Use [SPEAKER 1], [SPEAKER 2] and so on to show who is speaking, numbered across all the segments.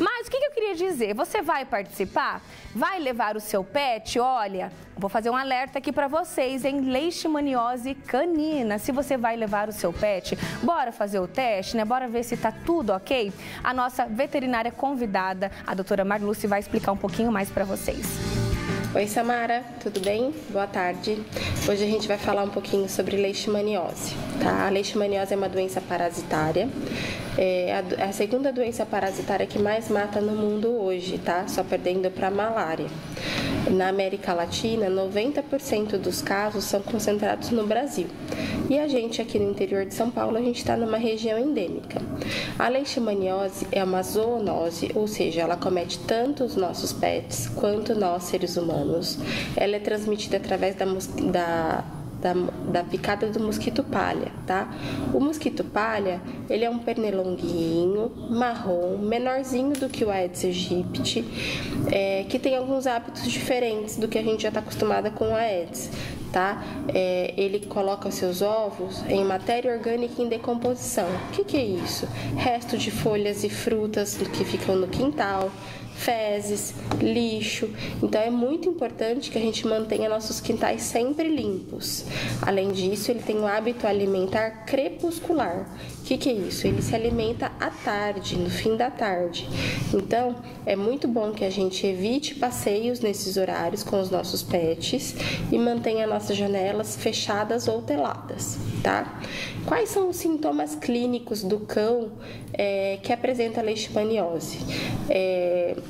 [SPEAKER 1] Mas o que eu queria dizer? Você vai participar? Vai levar o seu pet? Olha, vou fazer um alerta aqui para vocês em leishmaniose canina. Se você vai levar o seu pet, bora fazer o teste, né? Bora ver se tá tudo ok? A nossa veterinária convidada, a doutora Marluce, vai explicar um pouquinho mais para vocês.
[SPEAKER 2] Oi Samara, tudo bem? Boa tarde. Hoje a gente vai falar um pouquinho sobre leishmaniose. Tá? A leishmaniose é uma doença parasitária é a, a segunda doença parasitária que mais mata no mundo hoje, tá? Só perdendo para a malária. Na América Latina, 90% dos casos são concentrados no Brasil. E a gente aqui no interior de São Paulo, a gente está numa região endêmica. A leishmaniose é uma zoonose, ou seja, ela comete tanto os nossos pets quanto nós seres humanos. Ela é transmitida através da, da da, da picada do mosquito palha, tá? O mosquito palha, ele é um pernilonguinho marrom, menorzinho do que o Aedes aegypti, é, que tem alguns hábitos diferentes do que a gente já está acostumada com o Aedes tá? É, ele coloca seus ovos em matéria orgânica em decomposição. O que, que é isso? Resto de folhas e frutas que ficam no quintal, fezes, lixo. Então é muito importante que a gente mantenha nossos quintais sempre limpos. Além disso, ele tem o hábito alimentar crepuscular. O que, que é isso? Ele se alimenta à tarde, no fim da tarde. Então, é muito bom que a gente evite passeios nesses horários com os nossos pets e mantenha nossas janelas fechadas ou teladas, tá? Quais são os sintomas clínicos do cão é, que apresenta leishmaniose? É,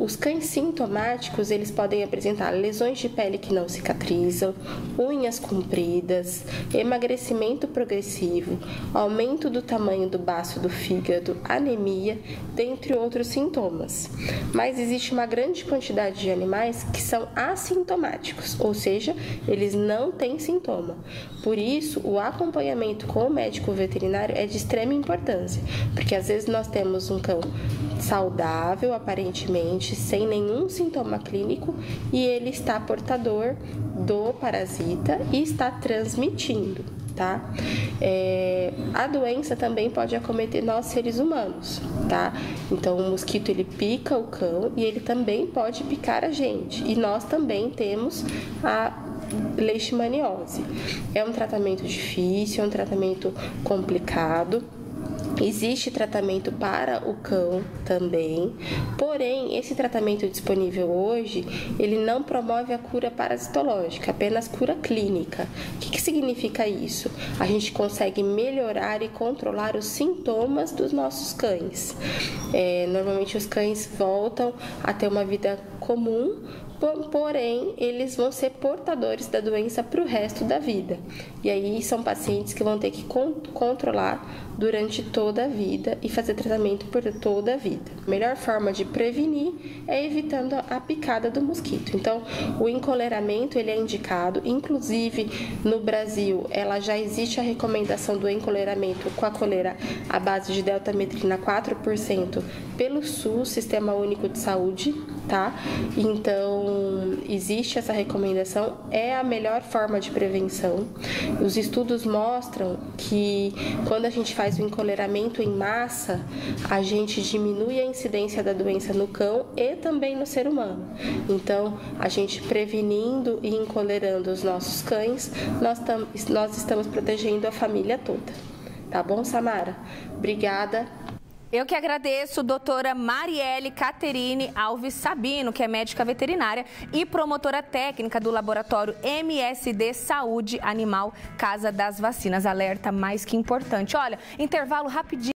[SPEAKER 2] os cães sintomáticos, eles podem apresentar lesões de pele que não cicatrizam, unhas compridas, emagrecimento progressivo, aumento do tamanho do baço do fígado, anemia, dentre outros sintomas. Mas existe uma grande quantidade de animais que são assintomáticos, ou seja, eles não têm sintoma. Por isso, o acompanhamento com o médico veterinário é de extrema importância, porque às vezes nós temos um cão saudável, aparentemente, sem nenhum sintoma clínico, e ele está portador do parasita e está transmitindo, tá? É, a doença também pode acometer nós seres humanos, tá? Então o mosquito ele pica o cão e ele também pode picar a gente. E nós também temos a leishmaniose. É um tratamento difícil, é um tratamento complicado Existe tratamento para o cão também, porém esse tratamento disponível hoje ele não promove a cura parasitológica, apenas cura clínica. O que, que significa isso? A gente consegue melhorar e controlar os sintomas dos nossos cães. É, normalmente os cães voltam a ter uma vida comum, porém eles vão ser portadores da doença para o resto da vida. E aí são pacientes que vão ter que controlar durante toda a vida e fazer tratamento por toda a vida. A melhor forma de prevenir é evitando a picada do mosquito. Então, o encoleiramento ele é indicado, inclusive no Brasil, ela já existe a recomendação do encoleiramento com a coleira à base de deltametrina 4% pelo SUS, Sistema Único de Saúde, tá? Então, existe essa recomendação, é a melhor forma de prevenção. Os estudos mostram que quando a gente faz o encoleiramento em massa, a gente diminui a incidência da doença no cão e também no ser humano. Então, a gente prevenindo e encolerando os nossos cães, nós, nós estamos protegendo a família toda. Tá bom, Samara? Obrigada.
[SPEAKER 1] Eu que agradeço, doutora Marielle Caterine Alves Sabino, que é médica veterinária e promotora técnica do laboratório MSD Saúde Animal Casa das Vacinas. Alerta mais que importante. Olha, intervalo rapidinho.